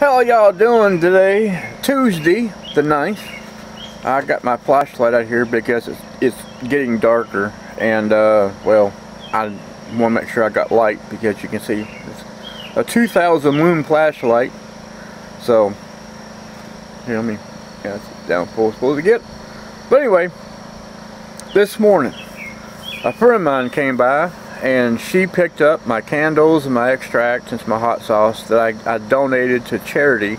How y'all doing today? Tuesday the 9th. I got my flashlight out here because it's, it's getting darker and uh, well I want to make sure I got light because you can see it's a 2000 lumen flashlight so let me yeah, it's down full supposed to get but anyway this morning a friend of mine came by and she picked up my candles and my extracts and my hot sauce that I, I donated to charity.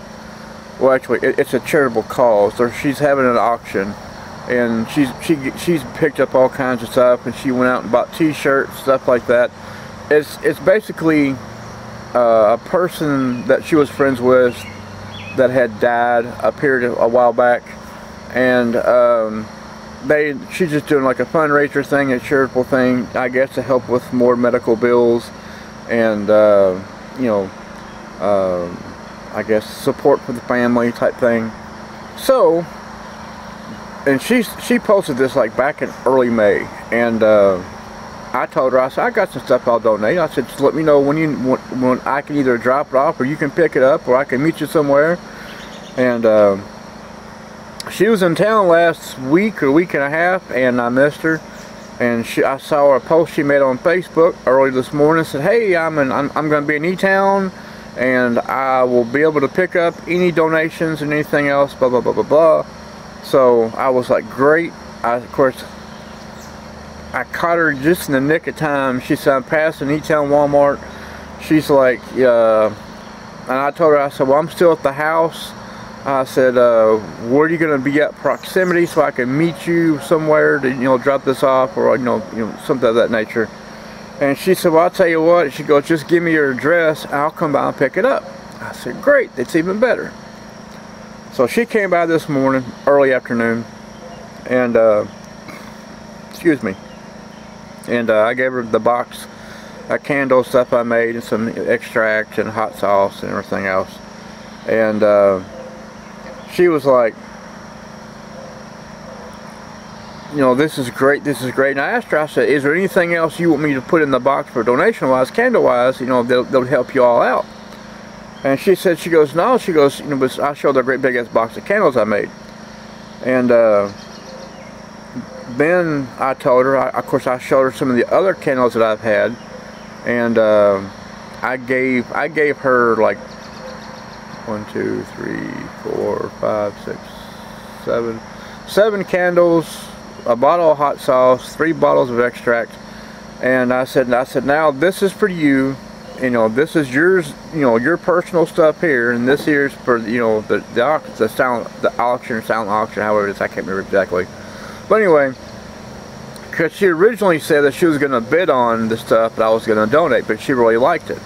Well actually it, it's a charitable cause. So she's having an auction and she's she she's picked up all kinds of stuff and she went out and bought t-shirts stuff like that. It's it's basically uh, a person that she was friends with that had died a appeared a while back and um, they she's just doing like a fundraiser thing, a charitable thing, I guess to help with more medical bills and uh, you know uh, I guess support for the family type thing. So and she she posted this like back in early May and uh, I told her I said I got some stuff I'll donate. I said just let me know when you when, when I can either drop it off or you can pick it up or I can meet you somewhere and uh, she was in town last week or week and a half and I missed her. And she, I saw a post she made on Facebook early this morning said hey I'm in, I'm, I'm going to be in E-Town and I will be able to pick up any donations and anything else blah blah blah blah blah. So I was like great. I of course I caught her just in the nick of time. She said I'm passing E-Town Walmart. She's like uh, and I told her I said well I'm still at the house I said, uh, where are you going to be at proximity so I can meet you somewhere to, you know, drop this off or, you know, you know, something of that nature. And she said, well, I'll tell you what. She goes, just give me your address. I'll come by and pick it up. I said, great. That's even better. So she came by this morning, early afternoon, and, uh, excuse me, and uh, I gave her the box of candle stuff I made and some extract and hot sauce and everything else. And, uh, she was like, you know, this is great, this is great. And I asked her, I said, is there anything else you want me to put in the box for donation-wise, candle-wise, you know, that will help you all out? And she said, she goes, no, she goes, you know, I showed her a great big ass box of candles I made. And uh, then I told her, I, of course, I showed her some of the other candles that I've had. And uh, I gave, I gave her like one, two, three, four, five, six, seven, seven candles, a bottle of hot sauce, three bottles of extract, and I said, I said, now this is for you. You know, this is yours. You know, your personal stuff here, and this here's for you know the the the sound the auction sound auction, however it is. I can't remember exactly. But anyway, because she originally said that she was going to bid on the stuff that I was going to donate, but she really liked it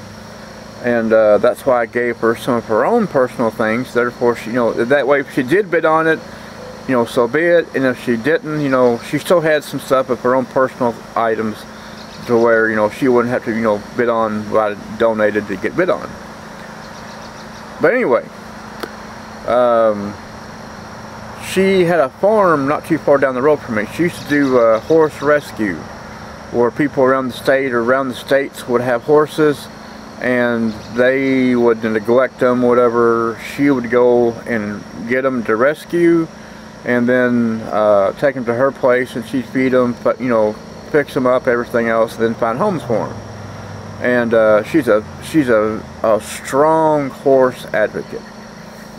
and uh, that's why I gave her some of her own personal things. Therefore, she, you know, that way if she did bid on it, you know, so be it. And if she didn't, you know, she still had some stuff of her own personal items to where, you know, she wouldn't have to, you know, bid on what I donated to get bid on. But anyway, um, she had a farm not too far down the road from me. She used to do uh, horse rescue, where people around the state or around the states would have horses and they would neglect them whatever. She would go and get them to rescue and then uh, take them to her place and she'd feed them but you know fix them up everything else then find homes for them and uh, she's a she's a, a strong horse advocate.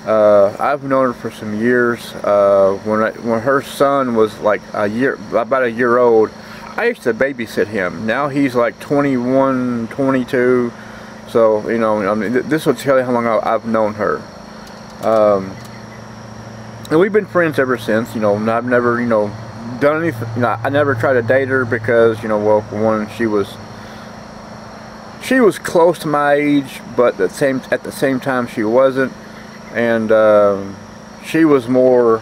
Uh, I've known her for some years. Uh, when I, when her son was like a year about a year old I used to babysit him. Now he's like 21 22 so, you know, I mean, this will tell you how long I've known her. Um, and we've been friends ever since, you know, I've never, you know, done anything, you know, I never tried to date her because, you know, well, for one, she was, she was close to my age, but at the same, at the same time she wasn't, and um, she was more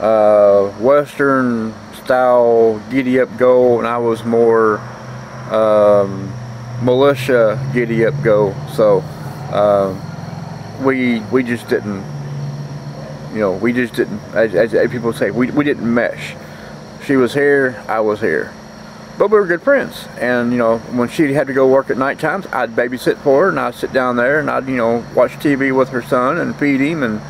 uh, Western style giddy up go, and I was more um, militia giddy up go so um, we we just didn't you know we just didn't as, as, people say we, we didn't mesh she was here I was here but we were good friends. And, you know, when she had to go work at night times, I'd babysit for her and I'd sit down there and I'd, you know, watch TV with her son and feed him and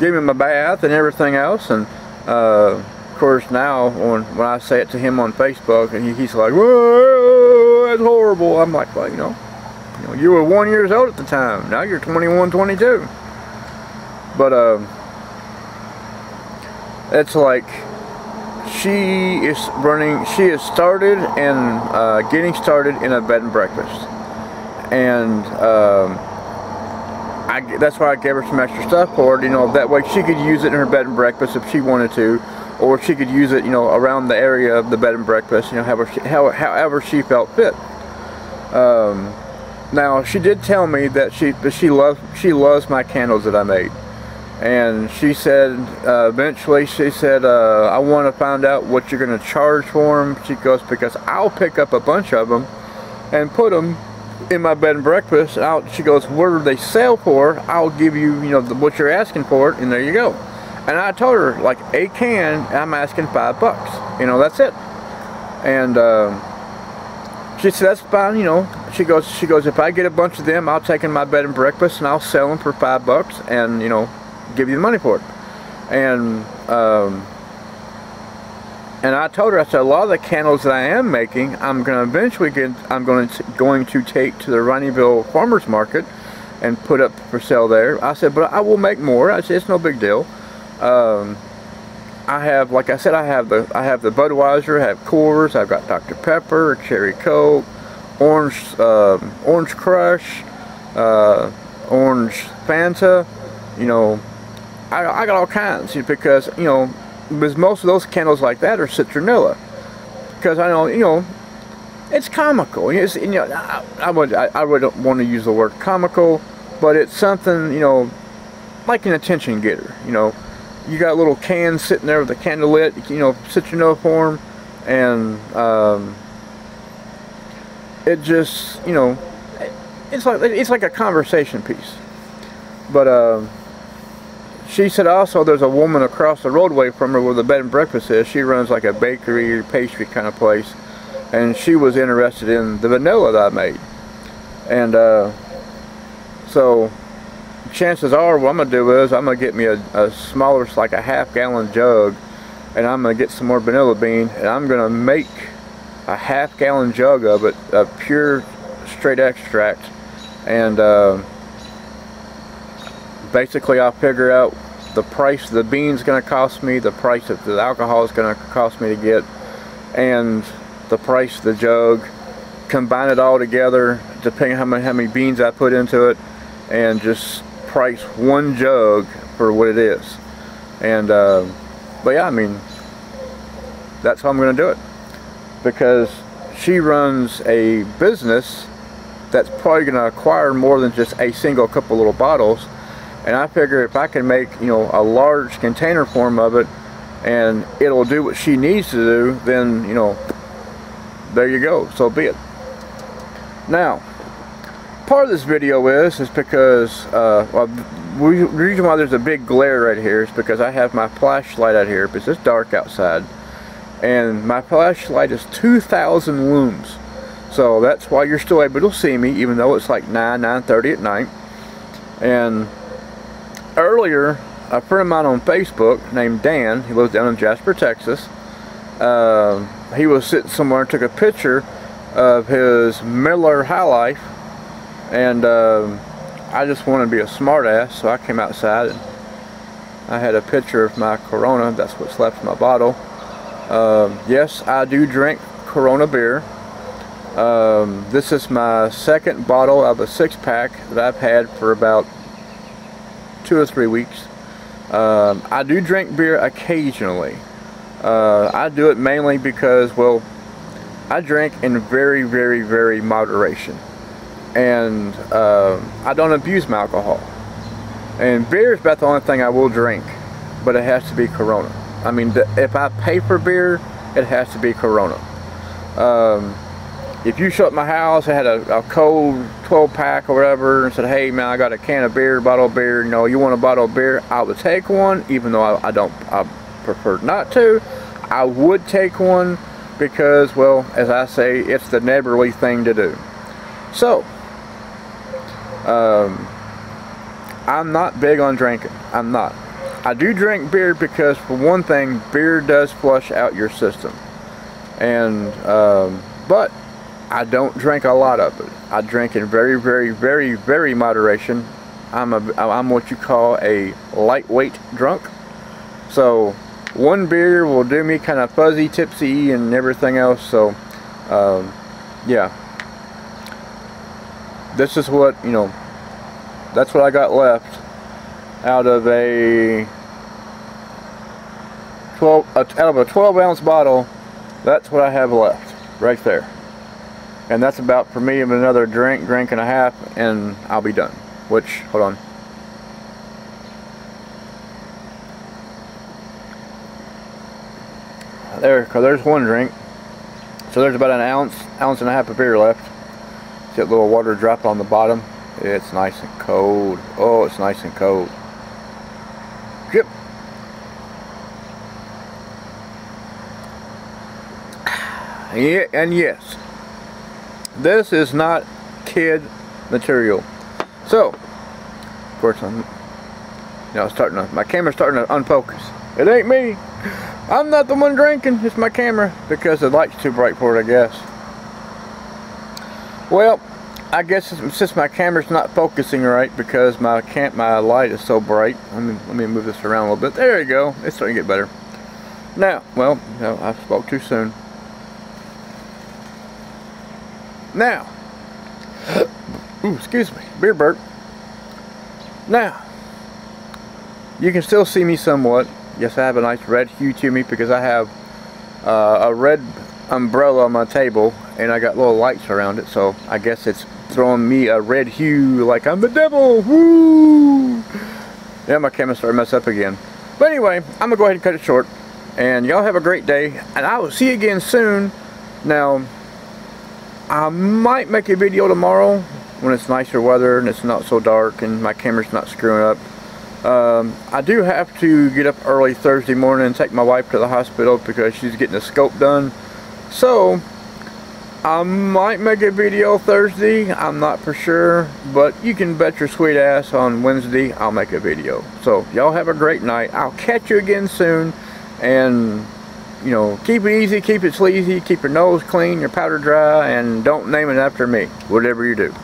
give him a bath and everything else. And, uh, of course, now when, when I say it to him on Facebook, and he, he's like, whoa, horrible. I'm like, well, you know, you know, you were one years old at the time. Now you're 21, 22. But, uh, it's like, she is running she has started and uh, getting started in a bed and breakfast and um, I, that's why I gave her some extra stuff for it you know that way she could use it in her bed and breakfast if she wanted to or she could use it you know around the area of the bed and breakfast you know however she, however she felt fit um, now she did tell me that she that she loves she loves my candles that I made and she said uh, eventually she said uh, I want to find out what you're going to charge for them she goes because I'll pick up a bunch of them and put them in my bed and breakfast. Out she goes where do they sell for? I'll give you you know the, what you're asking for it and there you go. And I told her like a can I'm asking five bucks. You know that's it. And uh, she said that's fine you know she goes she goes if I get a bunch of them I'll take in my bed and breakfast and I'll sell them for five bucks and you know give you the money for it. And um, and I told her, I said, a lot of the candles that I am making, I'm going to eventually get, I'm going to going to take to the Rineyville Farmers Market and put up for sale there. I said, but I will make more. I said, it's no big deal. Um, I have, like I said, I have the I have the Budweiser, I have Coors, I've got Dr Pepper, Cherry Coke, Orange uh, Orange Crush, uh, Orange Fanta, you know, I, I got all kinds because, you know, because most of those candles like that are citronella. Because I know, you know, it's comical. It's, you know, I, I would I, I would want to use the word comical, but it's something, you know, like an attention getter. You know, you got little cans sitting there with a candle lit, you know, citronella form, and um, it just, you know, it's like it's like a conversation piece. But. Uh, she said also there's a woman across the roadway from her where the bed and breakfast is. She runs like a bakery, pastry kind of place. And she was interested in the vanilla that I made. And uh, so chances are what I'm going to do is I'm going to get me a, a smaller, like a half gallon jug. And I'm going to get some more vanilla bean. And I'm going to make a half gallon jug of it, of pure straight extract. And... Uh, basically I'll figure out the price the beans going to cost me, the price that the alcohol is going to cost me to get, and the price of the jug. Combine it all together, depending on how many, how many beans I put into it, and just price one jug for what it is. And, uh, but yeah, I mean, that's how I'm going to do it. Because she runs a business that's probably going to acquire more than just a single couple little bottles and I figure if I can make you know a large container form of it and it'll do what she needs to do then you know there you go so be it now part of this video is is because uh, well, the reason why there's a big glare right here is because I have my flashlight out here because it's dark outside and my flashlight is 2,000 lums so that's why you're still able to see me even though it's like 9 9:30 at night. And earlier, a friend of mine on Facebook named Dan, he lives down in Jasper, Texas, uh, he was sitting somewhere and took a picture of his Miller High Life, and uh, I just wanted to be a smartass, so I came outside and I had a picture of my Corona, that's what's left in my bottle. Uh, yes, I do drink Corona beer. Um, this is my second bottle of a six pack that I've had for about two or three weeks. Um, I do drink beer occasionally. Uh, I do it mainly because, well, I drink in very, very, very moderation. And uh, I don't abuse my alcohol. And beer is about the only thing I will drink, but it has to be Corona. I mean, if I pay for beer, it has to be Corona. Um, if you show up my house, I had a, a, cold 12 pack or whatever, and said, hey man, I got a can of beer, bottle of beer, you know, you want a bottle of beer? I would take one, even though I, I don't, I prefer not to. I would take one, because, well, as I say, it's the neighborly thing to do. So, um, I'm not big on drinking. I'm not. I do drink beer because, for one thing, beer does flush out your system. And, um, but I don't drink a lot of it. I drink in very, very, very, very moderation. I'm a, I'm what you call a lightweight drunk. So, one beer will do me kind of fuzzy, tipsy, and everything else. So, um, yeah. This is what, you know, that's what I got left out of a 12 out of a 12 ounce bottle. That's what I have left right there. And that's about for me another drink drink and a half and I'll be done. Which hold on. There cause there's one drink. So there's about an ounce ounce and a half of beer left see that little water drop on the bottom it's nice and cold oh it's nice and cold Yep. Yeah, and yes, this is not kid material. So, of course, I'm, you know, starting to, my camera's starting to unfocus. It ain't me. I'm not the one drinking. It's my camera because the light's too bright for it, I guess. Well, I guess since my camera's not focusing right because my can my light is so bright. Let me let me move this around a little bit. There you go. It's starting to get better. Now, well, no, I spoke too soon. Now, ooh, excuse me, beer burp. Now, you can still see me somewhat. Yes, I have a nice red hue to me because I have uh, a red umbrella on my table and I got little lights around it so I guess it's throwing me a red hue like I'm the devil. Woo! Yeah, my camera started mess up again. But anyway, I'm to go ahead and cut it short. And y'all have a great day. And I will see you again soon. Now, I might make a video tomorrow when it's nicer weather and it's not so dark and my camera's not screwing up. Um, I do have to get up early Thursday morning and take my wife to the hospital because she's getting a scope done. So, I might make a video Thursday, I'm not for sure, but you can bet your sweet ass on Wednesday I'll make a video. So y'all have a great night. I'll catch you again soon, and you know, keep it easy, keep it sleazy, keep your nose clean, your powder dry, and don't name it after me, whatever you do.